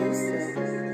pieces.